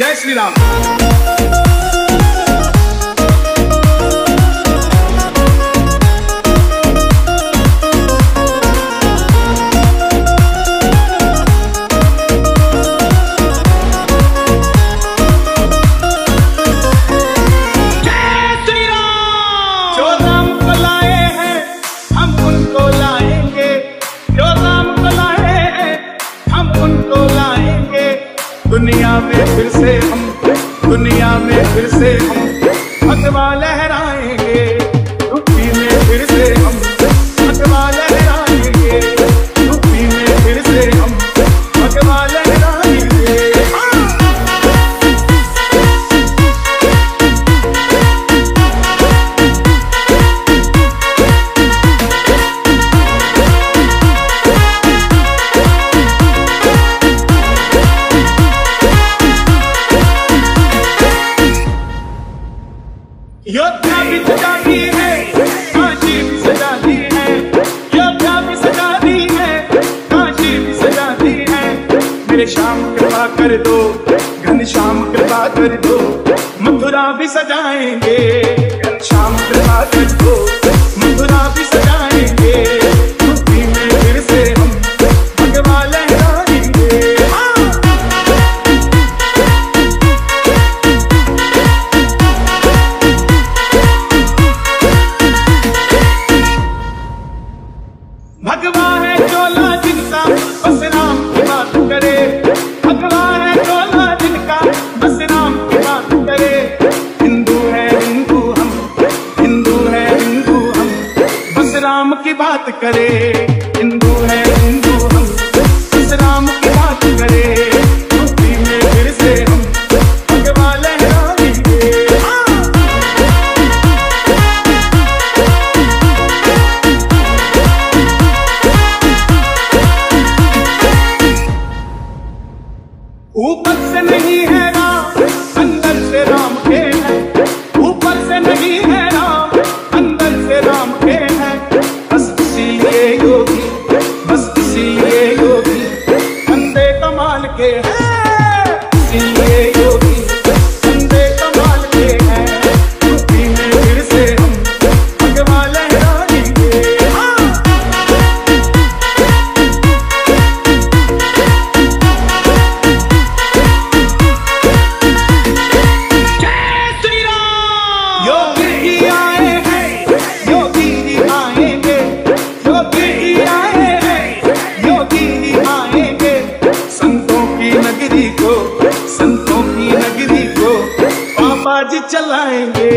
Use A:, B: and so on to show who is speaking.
A: जय श्री राम जो राम को लाए हैं हम उनको लाएँगे। दुनिया में फिर से हम दुनिया में फिर से हम। भगवा लहराएँगे सजा है। भी सजा है। सजा सजा कर दो। घन श्याम कृपा कर दो। मथुरा भी सजाएँगे। घन कृपा कर दो। मथुरा भी सजाएँगे करे। हिंदू है, हिंदू हम। बस राम की बात करे। यूपी में फिर से हम। भगवा लहराएँगे। हाँ। ऊपर से नहीं है राम, अंदर से राम। आवाज़ चलाएँगे।